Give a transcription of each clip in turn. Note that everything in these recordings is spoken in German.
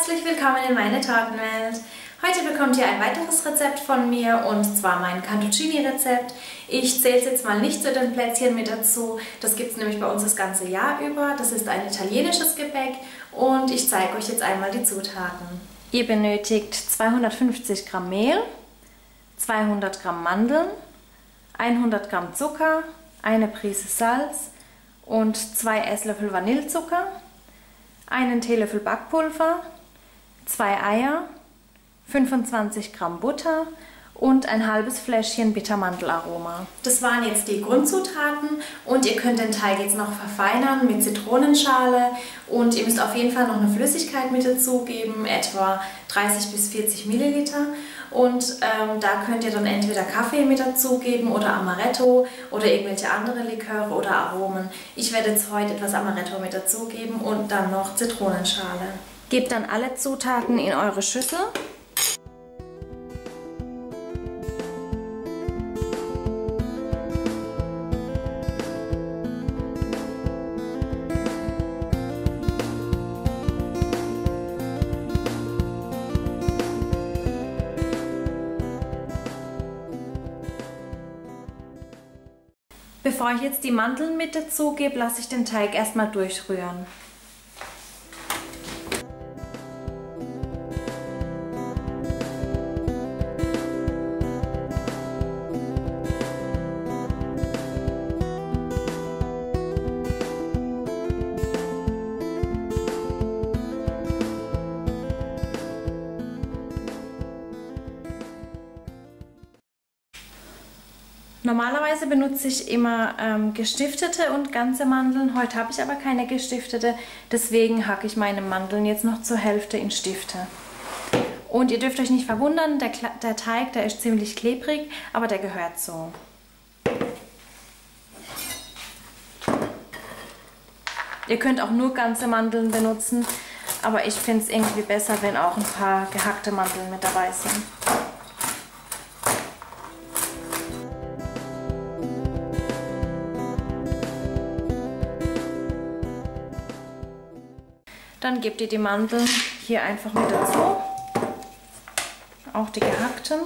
Herzlich willkommen in meine Tortenwelt. Heute bekommt ihr ein weiteres Rezept von mir und zwar mein Cantuccini-Rezept. Ich zähle es jetzt mal nicht zu den Plätzchen mit dazu. Das gibt es nämlich bei uns das ganze Jahr über. Das ist ein italienisches Gebäck und ich zeige euch jetzt einmal die Zutaten. Ihr benötigt 250 Gramm Mehl, 200 Gramm Mandeln, 100 Gramm Zucker, eine Prise Salz und zwei Esslöffel Vanillezucker, einen Teelöffel Backpulver, zwei Eier, 25 Gramm Butter und ein halbes Fläschchen Bittermandelaroma. Das waren jetzt die Grundzutaten und ihr könnt den Teig jetzt noch verfeinern mit Zitronenschale und ihr müsst auf jeden Fall noch eine Flüssigkeit mit dazugeben, etwa 30 bis 40 Milliliter und ähm, da könnt ihr dann entweder Kaffee mit dazugeben oder Amaretto oder irgendwelche andere Liköre oder Aromen. Ich werde jetzt heute etwas Amaretto mit dazugeben und dann noch Zitronenschale. Gebt dann alle Zutaten in eure Schüssel Bevor ich jetzt die Mandeln mit dazu gebe, lasse ich den Teig erstmal durchrühren. Normalerweise benutze ich immer ähm, gestiftete und ganze Mandeln. Heute habe ich aber keine gestiftete, deswegen hacke ich meine Mandeln jetzt noch zur Hälfte in Stifte. Und ihr dürft euch nicht verwundern, der, der Teig, der ist ziemlich klebrig, aber der gehört so. Ihr könnt auch nur ganze Mandeln benutzen, aber ich finde es irgendwie besser, wenn auch ein paar gehackte Mandeln mit dabei sind. Dann gebt ihr die Mandeln hier einfach mit dazu. Auch die gehackten.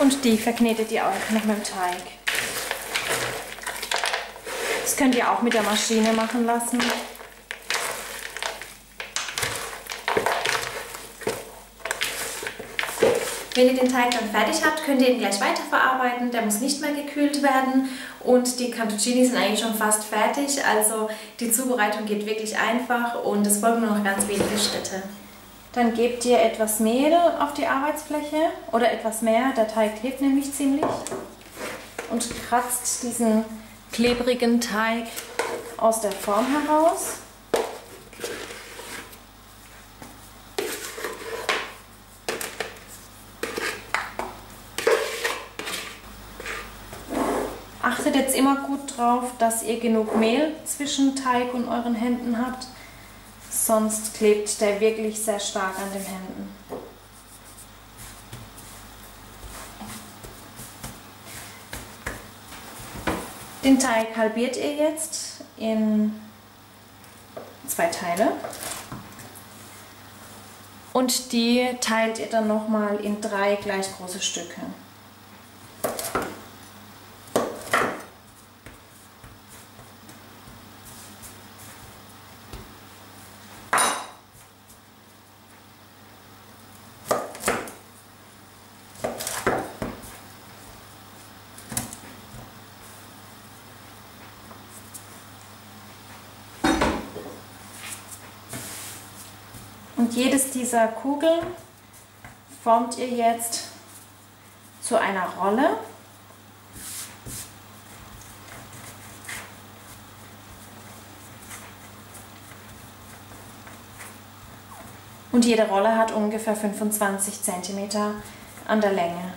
Und die verknetet ihr auch noch mit dem Teig. Das könnt ihr auch mit der Maschine machen lassen. Wenn ihr den Teig dann fertig habt, könnt ihr ihn gleich weiterverarbeiten. Der muss nicht mehr gekühlt werden und die Cantuccini sind eigentlich schon fast fertig. Also die Zubereitung geht wirklich einfach und es folgen nur noch ganz wenige Schritte. Dann gebt ihr etwas Mehl auf die Arbeitsfläche oder etwas mehr. Der Teig klebt nämlich ziemlich. Und kratzt diesen klebrigen Teig aus der Form heraus. Achtet jetzt immer gut drauf, dass ihr genug Mehl zwischen Teig und euren Händen habt, sonst klebt der wirklich sehr stark an den Händen. Den Teig halbiert ihr jetzt in zwei Teile und die teilt ihr dann nochmal in drei gleich große Stücke. Und jedes dieser Kugeln formt ihr jetzt zu einer Rolle. Und jede Rolle hat ungefähr 25 cm an der Länge.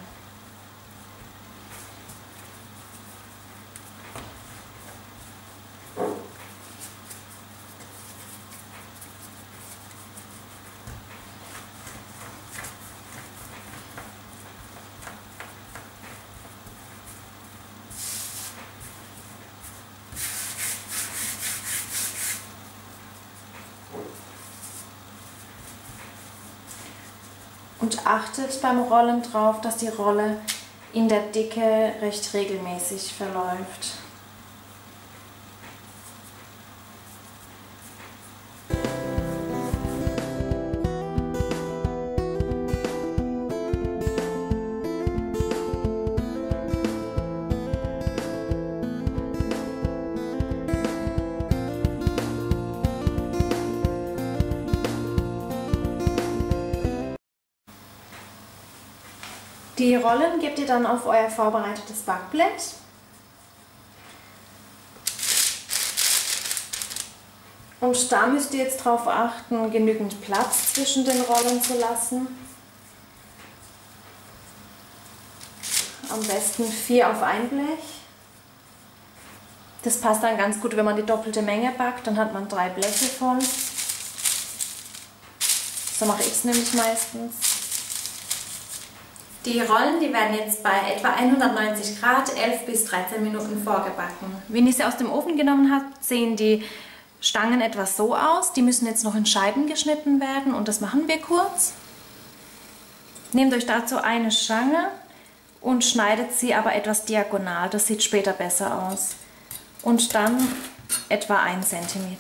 Und achtet beim Rollen drauf, dass die Rolle in der Dicke recht regelmäßig verläuft. Die Rollen gebt ihr dann auf euer vorbereitetes Backblech. Und da müsst ihr jetzt darauf achten, genügend Platz zwischen den Rollen zu lassen. Am besten vier auf ein Blech. Das passt dann ganz gut, wenn man die doppelte Menge backt, dann hat man drei Bleche voll. So mache ich es nämlich meistens. Die Rollen, die werden jetzt bei etwa 190 Grad 11 bis 13 Minuten vorgebacken. Wenn ich sie aus dem Ofen genommen habe, sehen die Stangen etwas so aus. Die müssen jetzt noch in Scheiben geschnitten werden und das machen wir kurz. Nehmt euch dazu eine Stange und schneidet sie aber etwas diagonal. Das sieht später besser aus. Und dann etwa 1 cm.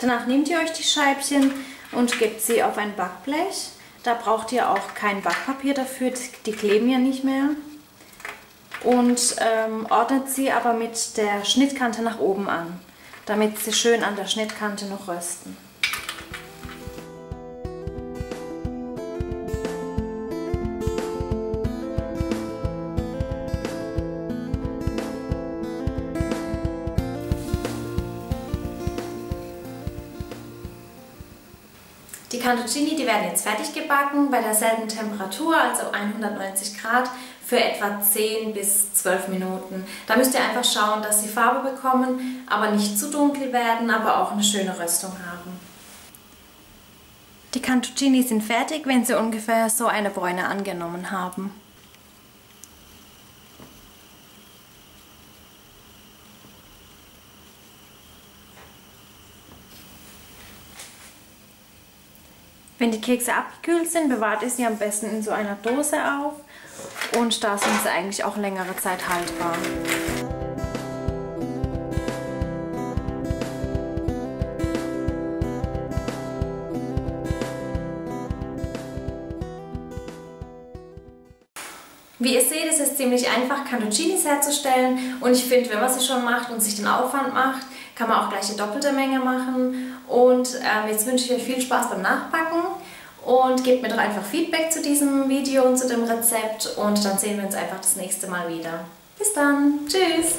Danach nehmt ihr euch die Scheibchen und gebt sie auf ein Backblech. Da braucht ihr auch kein Backpapier dafür, die kleben ja nicht mehr. Und ähm, ordnet sie aber mit der Schnittkante nach oben an, damit sie schön an der Schnittkante noch rösten. Die Cantuccini, die werden jetzt fertig gebacken bei derselben Temperatur, also 190 Grad, für etwa 10 bis 12 Minuten. Da müsst ihr einfach schauen, dass sie Farbe bekommen, aber nicht zu dunkel werden, aber auch eine schöne Röstung haben. Die Cantuccini sind fertig, wenn sie ungefähr so eine Bräune angenommen haben. Wenn die Kekse abgekühlt sind, bewahrt ihr sie am besten in so einer Dose auf und da sind sie eigentlich auch längere Zeit haltbar. Wie ihr seht, ist es ziemlich einfach, Cantuccinis herzustellen und ich finde, wenn man sie schon macht und sich den Aufwand macht, kann man auch gleich eine doppelte Menge machen. Und ähm, jetzt wünsche ich euch viel Spaß beim Nachbacken und gebt mir doch einfach Feedback zu diesem Video und zu dem Rezept und dann sehen wir uns einfach das nächste Mal wieder. Bis dann, tschüss!